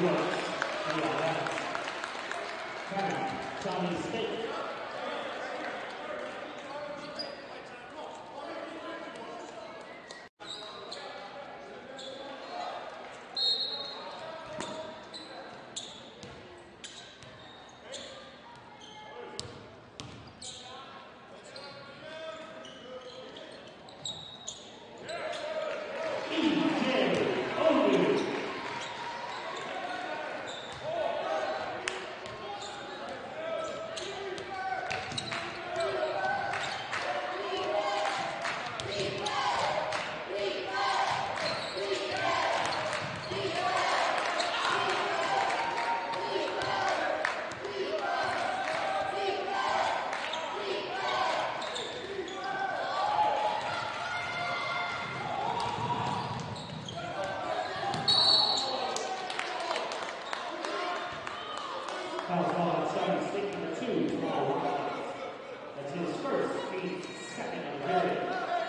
Two That was seven, stick number two. That's his first, eighth, second, and third.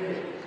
Spirit.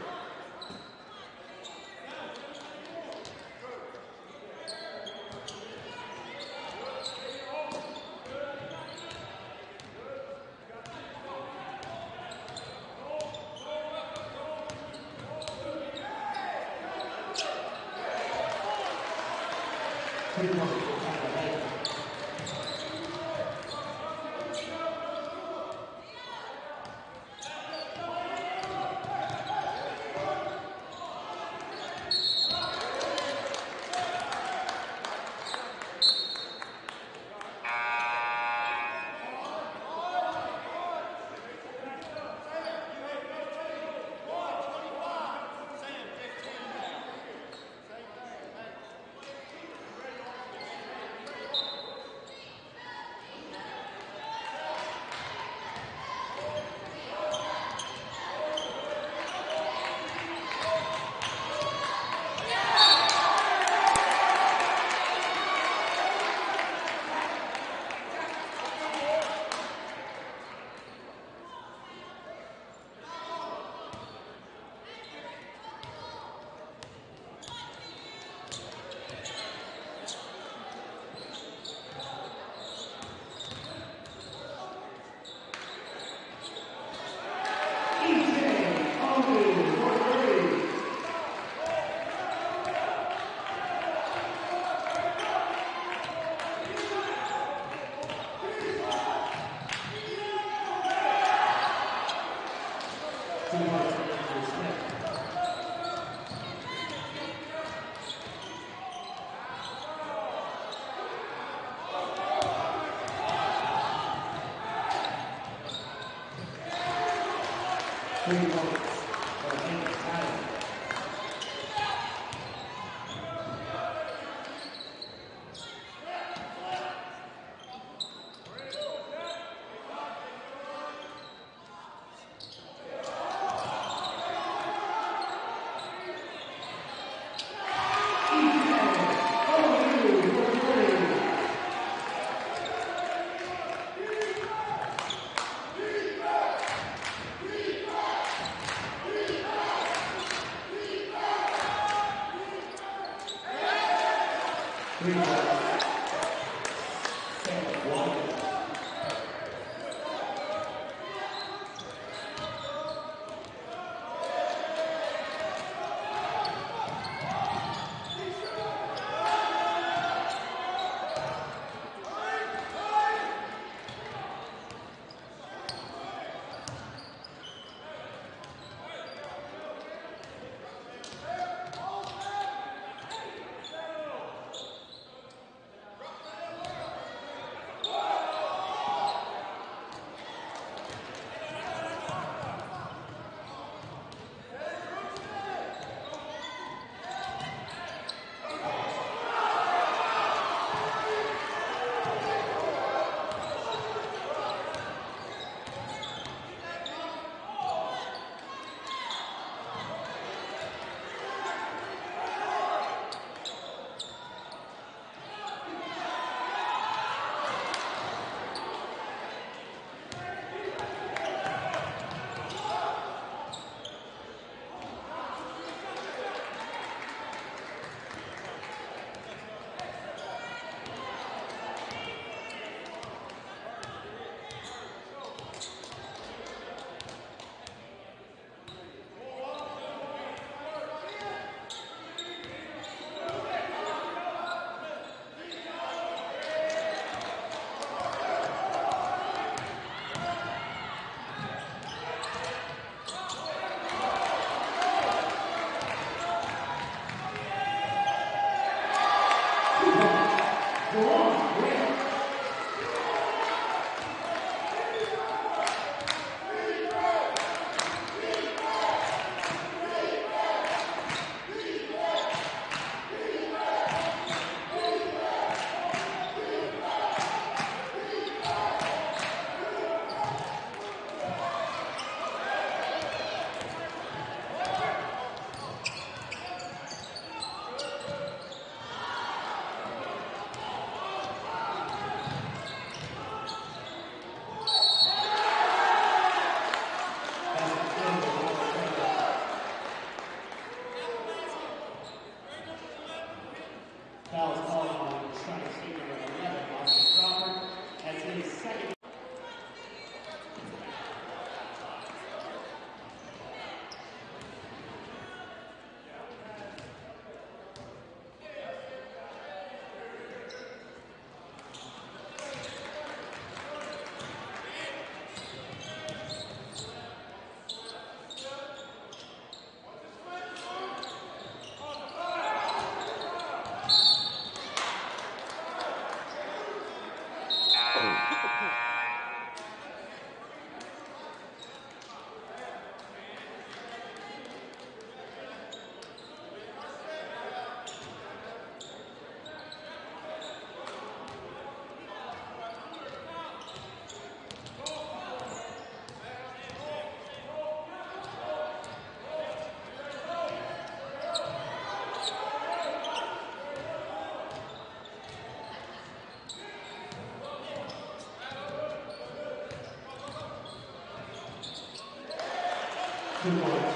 Two points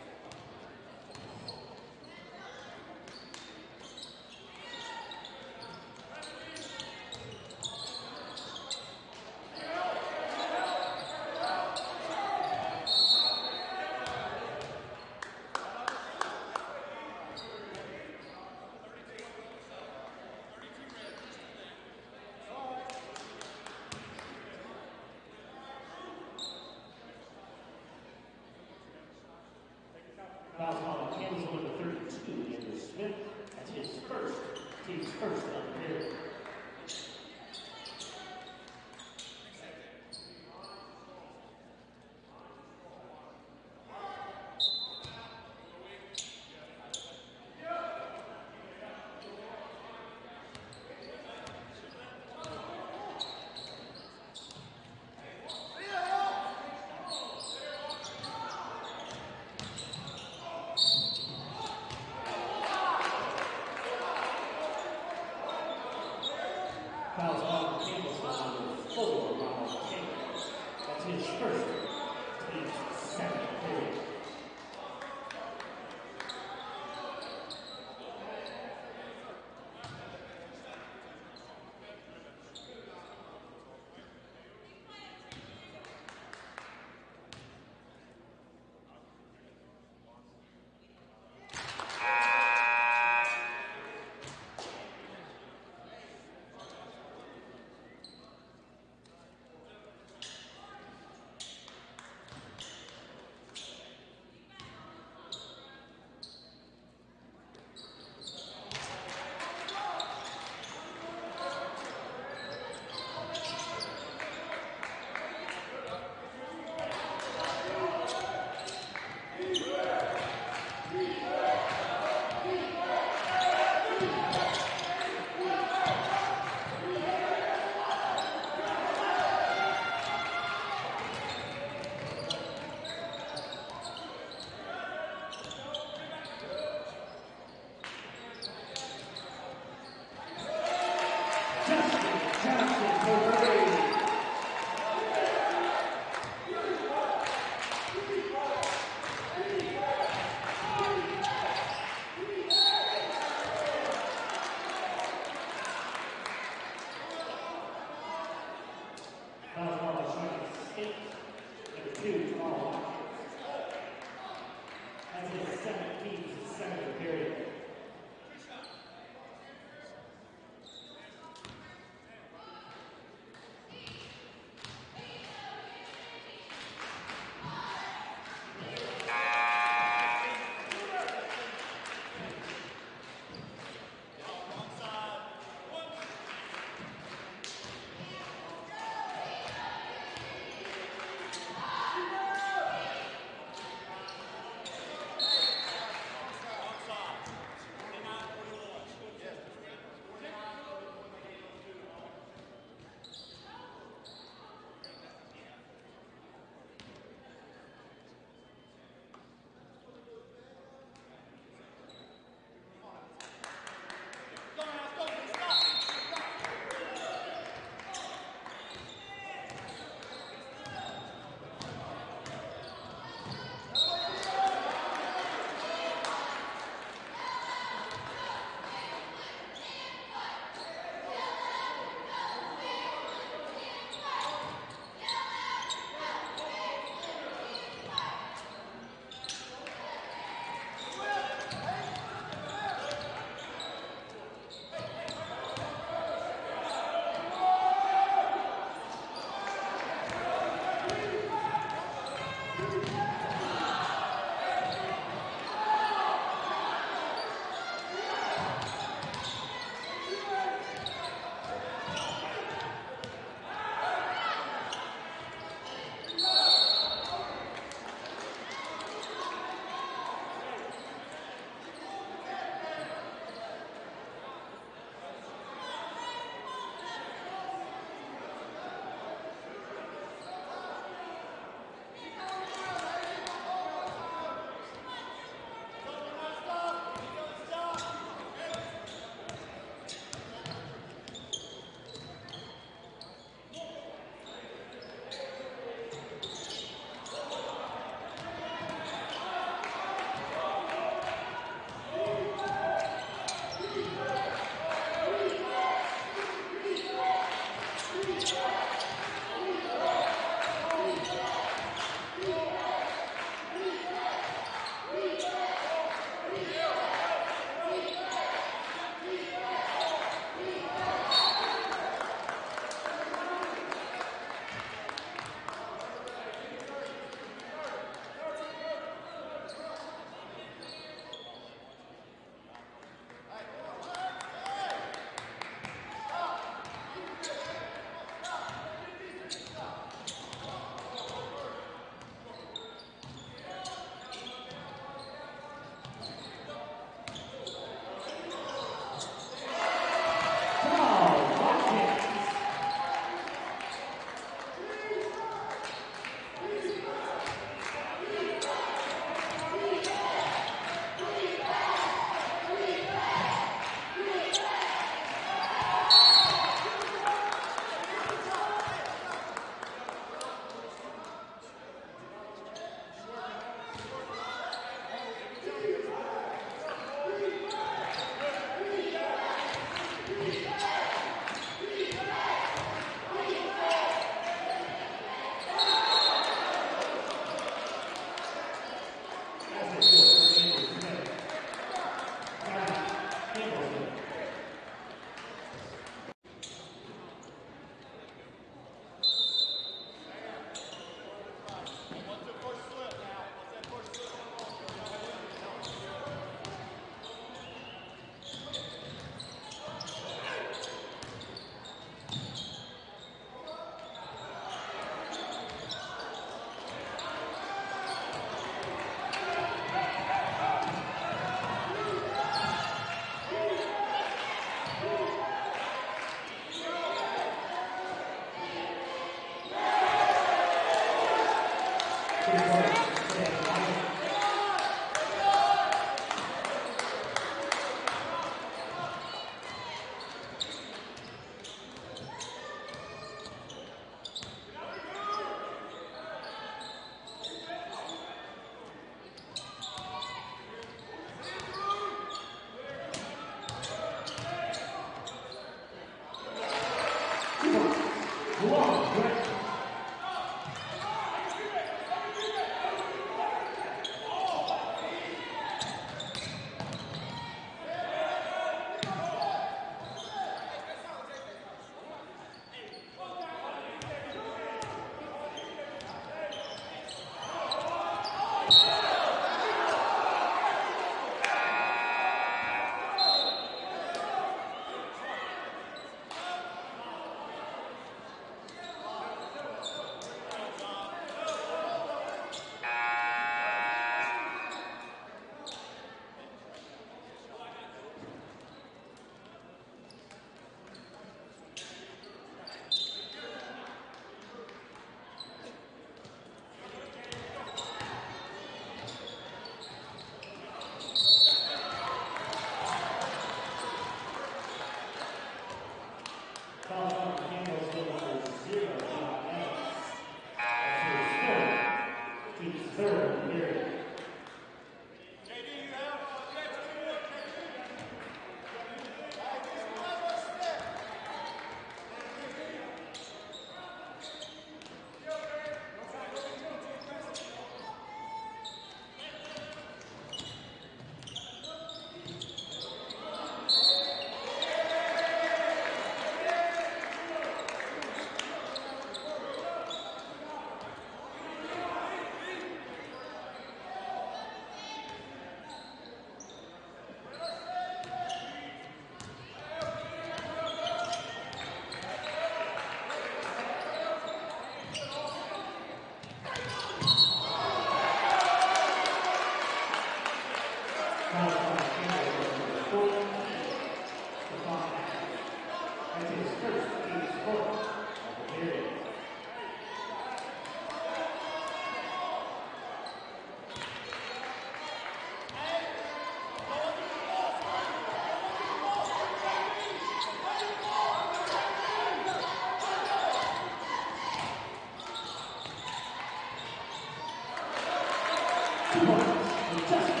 points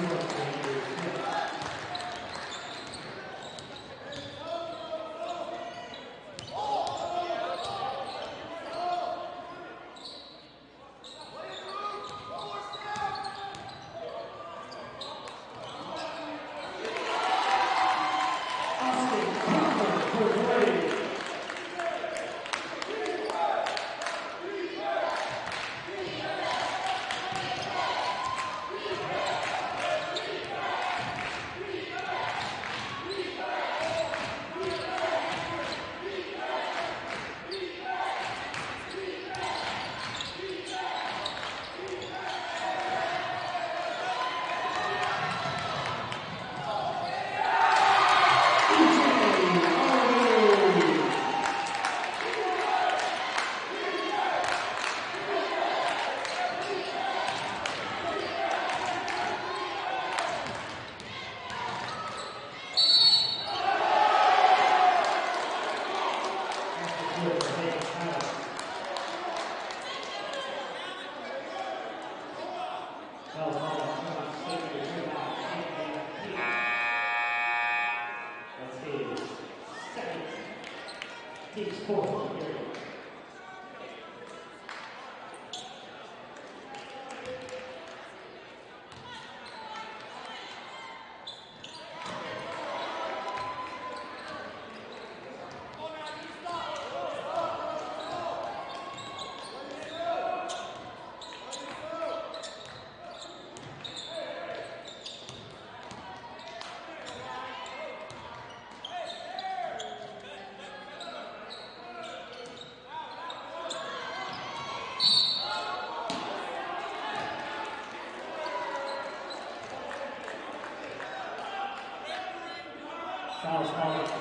Fouls called pausa, pausa.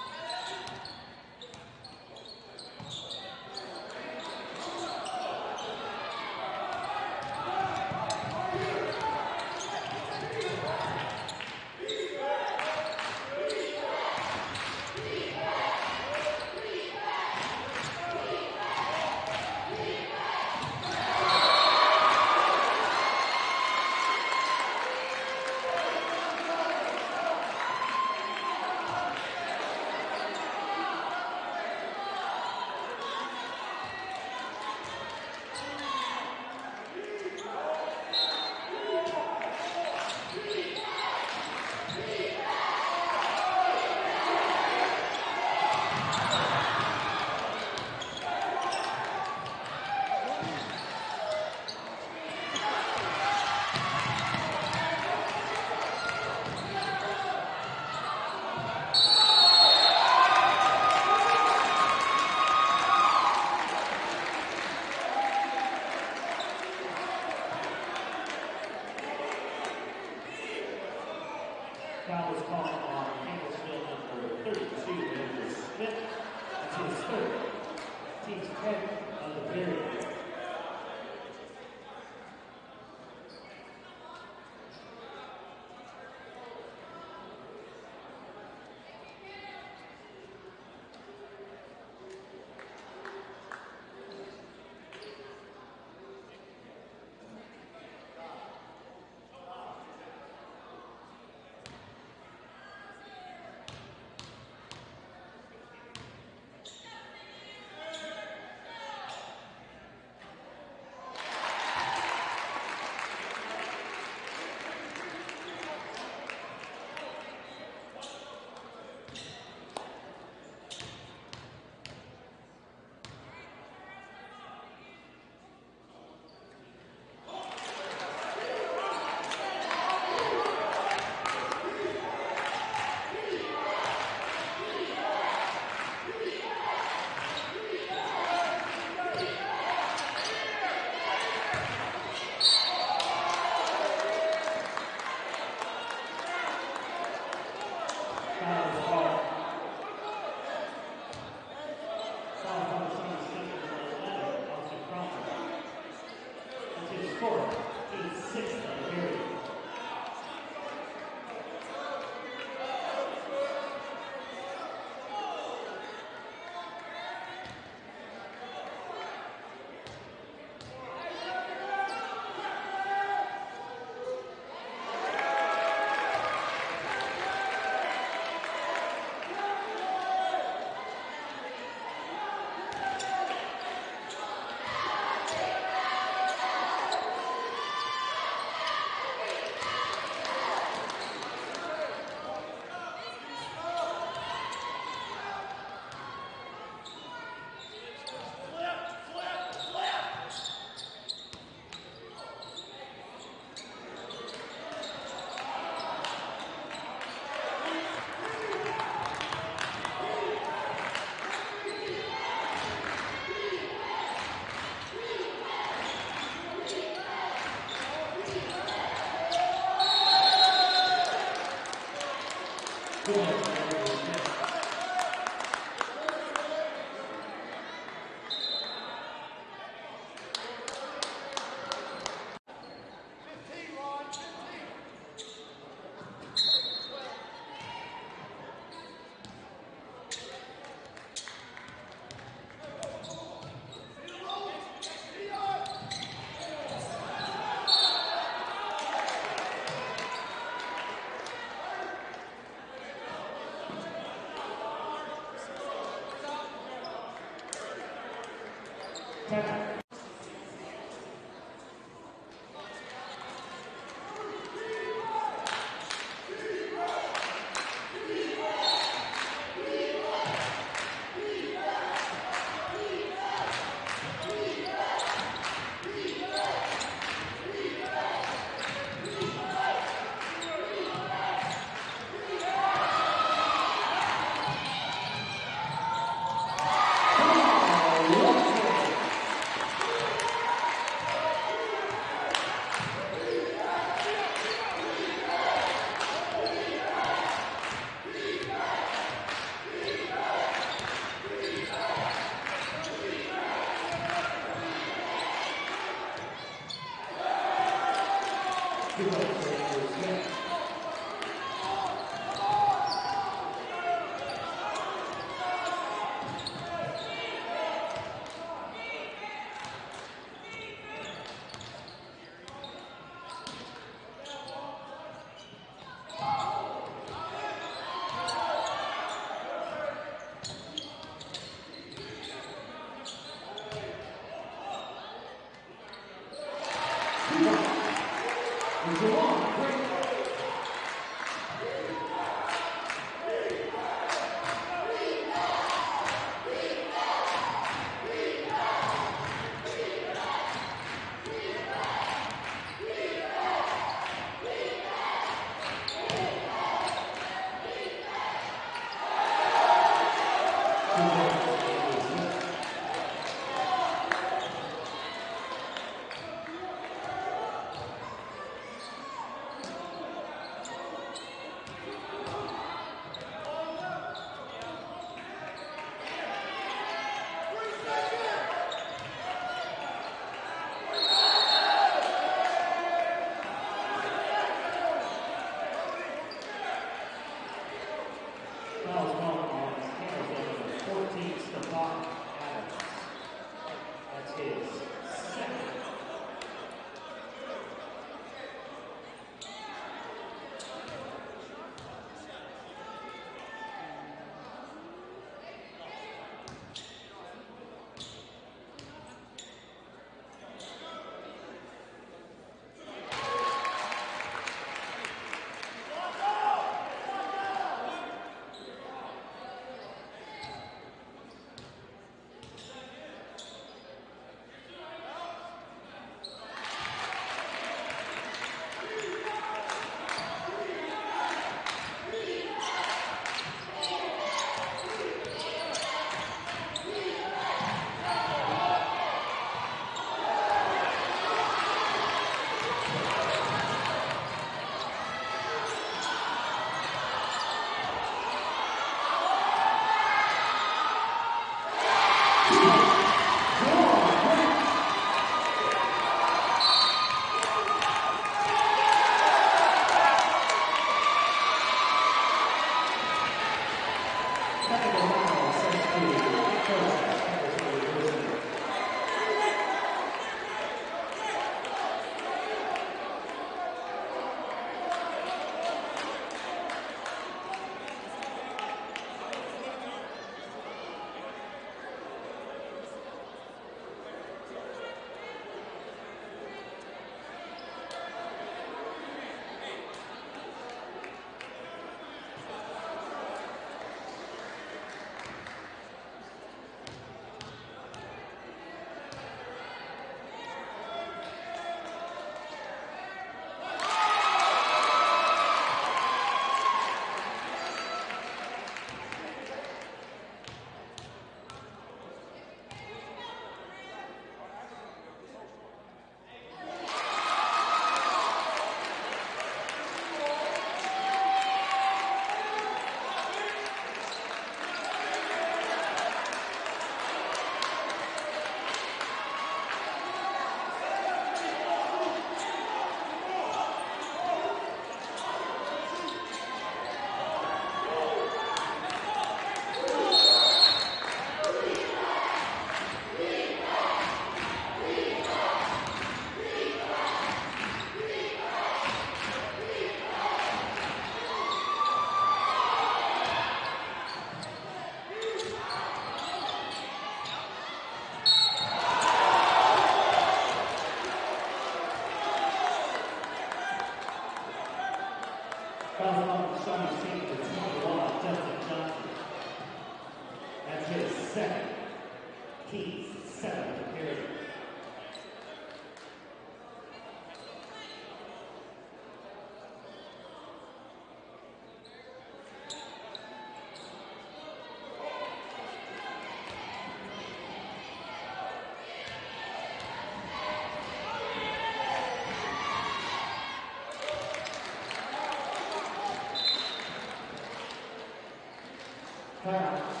Foul,